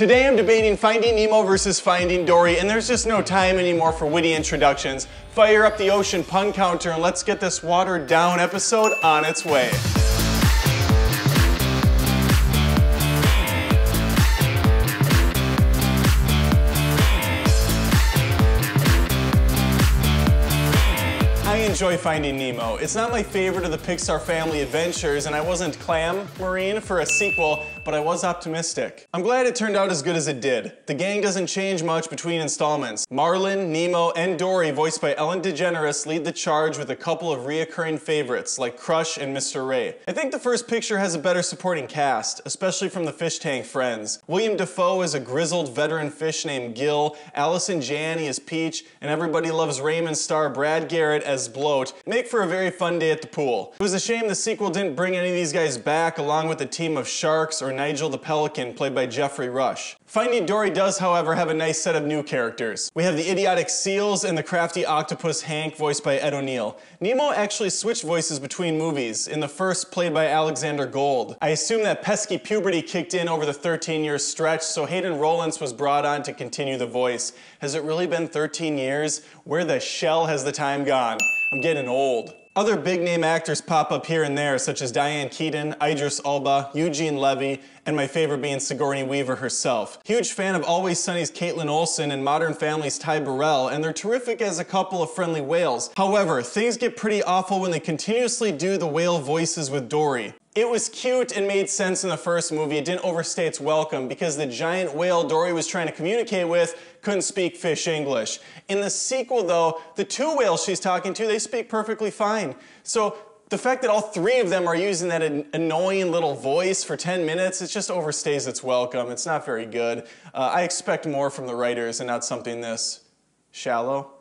Today I'm debating Finding Nemo versus Finding Dory, and there's just no time anymore for witty introductions. Fire up the ocean pun counter and let's get this watered down episode on its way. I enjoy Finding Nemo. It's not my favorite of the Pixar family adventures, and I wasn't clam marine for a sequel, but I was optimistic. I'm glad it turned out as good as it did. The gang doesn't change much between installments. Marlin, Nemo, and Dory, voiced by Ellen DeGeneres, lead the charge with a couple of reoccurring favorites, like Crush and Mr. Ray. I think the first picture has a better supporting cast, especially from the fish tank friends. William Dafoe is a grizzled veteran fish named Gil, Allison Janney as Peach, and everybody loves Raymond star Brad Garrett as Bloat. Make for a very fun day at the pool. It was a shame the sequel didn't bring any of these guys back along with a team of sharks or Nigel the Pelican played by Geoffrey Rush. Finding Dory does, however, have a nice set of new characters. We have the idiotic seals and the crafty octopus Hank, voiced by Ed O'Neill. Nemo actually switched voices between movies, in the first played by Alexander Gould. I assume that pesky puberty kicked in over the 13 year stretch, so Hayden Rolence was brought on to continue the voice. Has it really been 13 years? Where the shell has the time gone? I'm getting old. Other big name actors pop up here and there, such as Diane Keaton, Idris Elba, Eugene Levy, and my favorite being Sigourney Weaver herself. Huge fan of Always Sunny's Kaitlin Olson and Modern Family's Ty Burrell, and they're terrific as a couple of friendly whales. However, things get pretty awful when they continuously do the whale voices with Dory. It was cute and made sense in the first movie. It didn't overstay its welcome because the giant whale Dory was trying to communicate with couldn't speak fish English. In the sequel, though, the two whales she's talking to, they speak perfectly fine. So the fact that all three of them are using that annoying little voice for 10 minutes, it just overstays its welcome. It's not very good. Uh, I expect more from the writers and not something this shallow.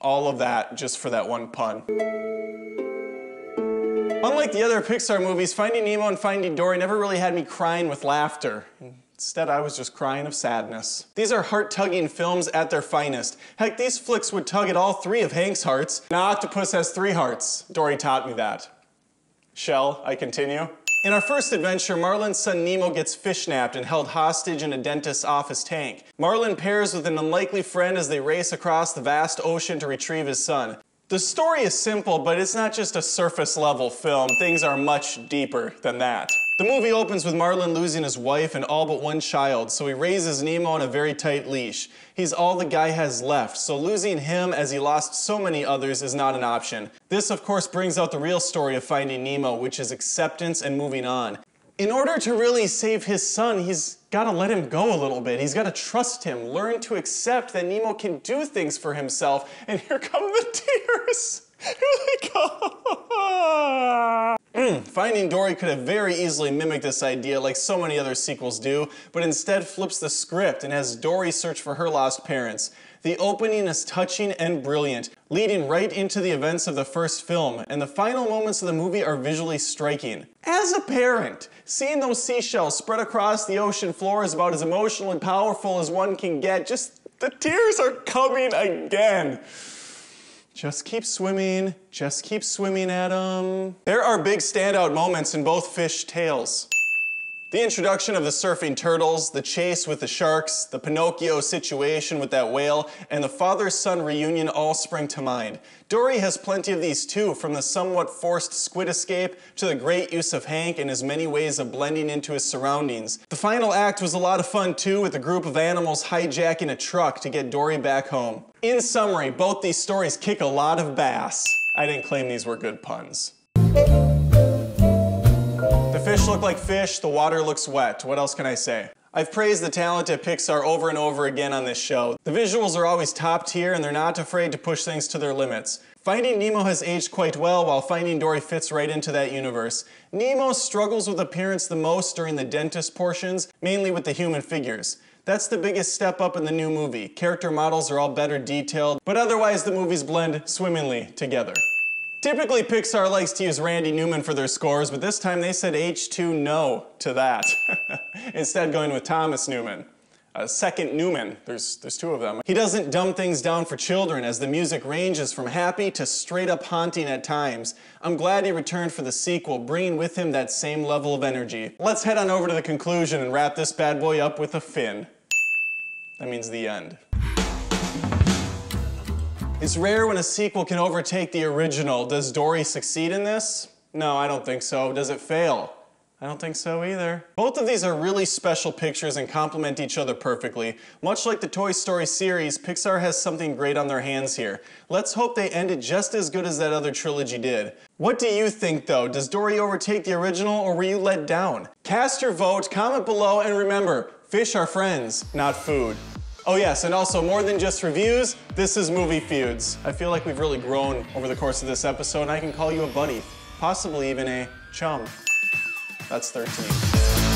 All of that just for that one pun. Unlike the other Pixar movies, Finding Nemo and Finding Dory never really had me crying with laughter. Instead, I was just crying of sadness. These are heart-tugging films at their finest. Heck, these flicks would tug at all three of Hank's hearts. An octopus has three hearts. Dory taught me that. Shall I continue? In our first adventure, Marlin's son Nemo gets fishnapped and held hostage in a dentist's office tank. Marlin pairs with an unlikely friend as they race across the vast ocean to retrieve his son. The story is simple, but it's not just a surface level film. Things are much deeper than that. The movie opens with Marlin losing his wife and all but one child, so he raises Nemo on a very tight leash. He's all the guy has left, so losing him as he lost so many others is not an option. This, of course, brings out the real story of Finding Nemo, which is acceptance and moving on in order to really save his son, he's got to let him go a little bit. He's got to trust him, learn to accept that Nemo can do things for himself. And here come the tears. Here they come. Mm, Finding Dory could have very easily mimicked this idea like so many other sequels do, but instead flips the script and has Dory search for her lost parents. The opening is touching and brilliant, leading right into the events of the first film, and the final moments of the movie are visually striking. As a parent, seeing those seashells spread across the ocean floor is about as emotional and powerful as one can get. Just the tears are coming again. Just keep swimming, just keep swimming, Adam. There are big standout moments in both fish tales. The introduction of the surfing turtles, the chase with the sharks, the Pinocchio situation with that whale, and the father-son reunion all spring to mind. Dory has plenty of these too, from the somewhat forced squid escape to the great use of Hank and his many ways of blending into his surroundings. The final act was a lot of fun too, with a group of animals hijacking a truck to get Dory back home. In summary, both these stories kick a lot of bass. I didn't claim these were good puns. The fish look like fish, the water looks wet. What else can I say? I've praised the talent at Pixar over and over again on this show. The visuals are always top tier and they're not afraid to push things to their limits. Finding Nemo has aged quite well while Finding Dory fits right into that universe. Nemo struggles with appearance the most during the dentist portions, mainly with the human figures. That's the biggest step up in the new movie. Character models are all better detailed, but otherwise the movies blend swimmingly together. Typically, Pixar likes to use Randy Newman for their scores, but this time they said H2 no to that. Instead, going with Thomas Newman. uh, second Newman. There's, there's two of them. He doesn't dumb things down for children as the music ranges from happy to straight up haunting at times. I'm glad he returned for the sequel, bringing with him that same level of energy. Let's head on over to the conclusion and wrap this bad boy up with a fin. That means the end. It's rare when a sequel can overtake the original. Does Dory succeed in this? No, I don't think so. Does it fail? I don't think so either. Both of these are really special pictures and complement each other perfectly. Much like the Toy Story series, Pixar has something great on their hands here. Let's hope they end it just as good as that other trilogy did. What do you think though? Does Dory overtake the original or were you let down? Cast your vote, comment below, and remember, fish are friends, not food. Oh yes, and also more than just reviews, this is Movie Feuds. I feel like we've really grown over the course of this episode and I can call you a buddy, possibly even a chum. That's 13.